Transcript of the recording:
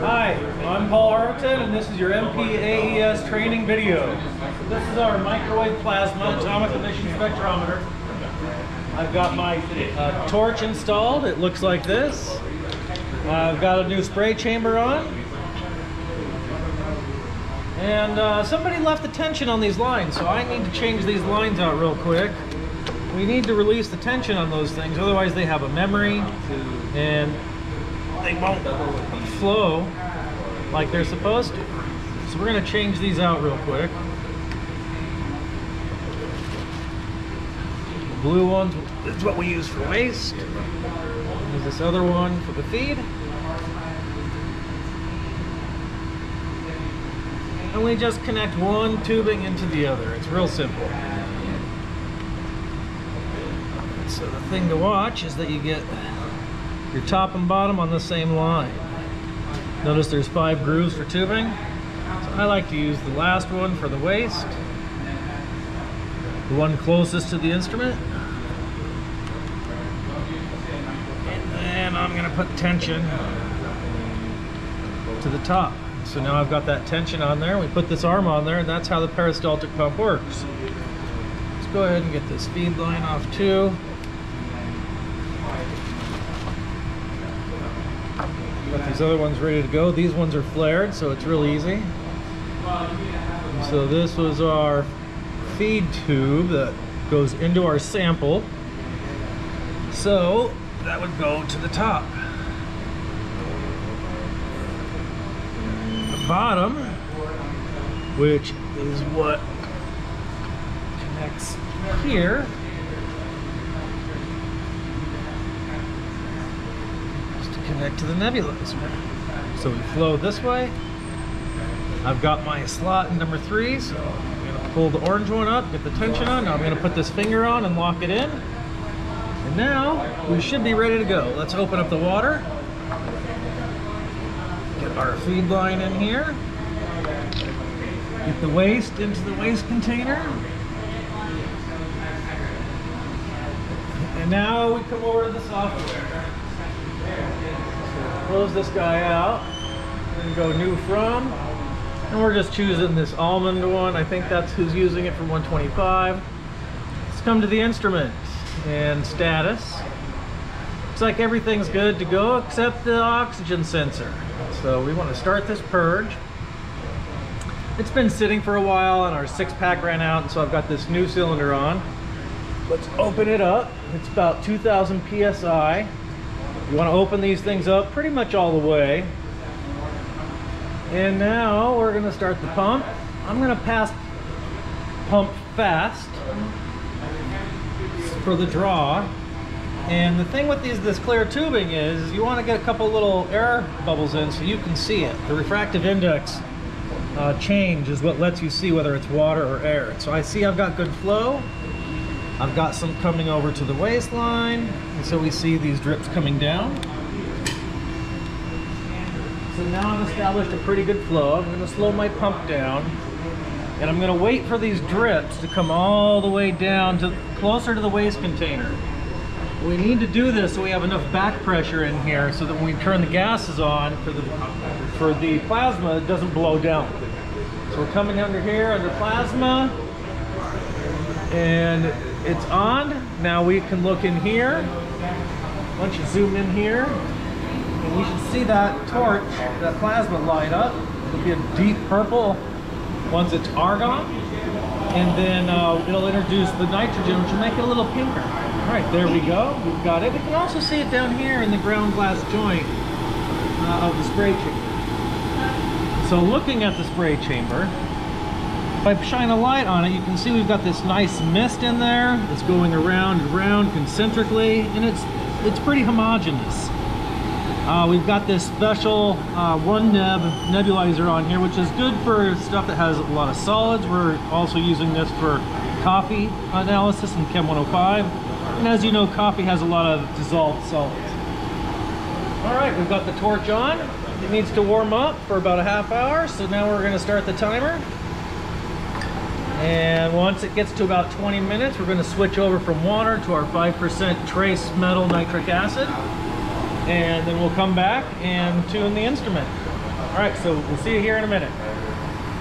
Hi, I'm Paul Hrvatin, and this is your MPAES training video. This is our microwave plasma atomic emission spectrometer. I've got my uh, torch installed. It looks like this. I've got a new spray chamber on. And uh, somebody left the tension on these lines, so I need to change these lines out real quick. We need to release the tension on those things, otherwise they have a memory and they won't flow like they're supposed to. So we're gonna change these out real quick. The blue ones is what we use for waste. There's this other one for the feed. And we just connect one tubing into the other. It's real simple. So the thing to watch is that you get your top and bottom on the same line. Notice there's five grooves for tubing. So I like to use the last one for the waste, The one closest to the instrument. And then I'm gonna put tension to the top. So now I've got that tension on there. We put this arm on there and that's how the peristaltic pump works. Let's go ahead and get this feed line off too. Got these other ones ready to go. These ones are flared, so it's real easy. So this was our feed tube that goes into our sample. So that would go to the top. The bottom, which is what connects here, connect to the nebulizer. So we flow this way. I've got my slot in number three, so I'm gonna pull the orange one up, get the tension on. Now I'm gonna put this finger on and lock it in. And now we should be ready to go. Let's open up the water. Get our feed line in here. Get the waste into the waste container. And now we come over to the software close this guy out and go new from. And we're just choosing this almond one. I think that's who's using it for 125 let's come to the instrument and status. Looks like everything's good to go except the oxygen sensor. So we want to start this purge. It's been sitting for a while and our six pack ran out and so I've got this new cylinder on. Let's open it up. It's about 2000 psi you want to open these things up pretty much all the way. And now we're going to start the pump. I'm going to pass pump fast for the draw. And the thing with these this clear tubing is you want to get a couple little air bubbles in so you can see it. The refractive index uh, change is what lets you see whether it's water or air. So I see I've got good flow. I've got some coming over to the waistline, and so we see these drips coming down. So now I've established a pretty good flow. I'm going to slow my pump down, and I'm going to wait for these drips to come all the way down to closer to the waste container. We need to do this so we have enough back pressure in here so that when we turn the gases on for the, for the plasma, it doesn't blow down. So we're coming under here, under plasma, and it's on. Now we can look in here. Once you zoom in here, and you should see that torch, that plasma light up. It'll be a deep purple once it's argon. And then uh, it'll introduce the nitrogen, which will make it a little pinker. All right, there we go. We've got it. We can also see it down here in the ground glass joint uh, of the spray chamber. So looking at the spray chamber, if I shine a light on it, you can see we've got this nice mist in there. It's going around and around concentrically, and it's it's pretty homogeneous. Uh, we've got this special uh, one neb nebulizer on here, which is good for stuff that has a lot of solids. We're also using this for coffee analysis in Chem 105. And as you know, coffee has a lot of dissolved solids. All right, we've got the torch on. It needs to warm up for about a half hour, so now we're gonna start the timer. And once it gets to about 20 minutes, we're going to switch over from water to our 5% trace metal nitric acid. And then we'll come back and tune the instrument. All right, so we'll see you here in a minute.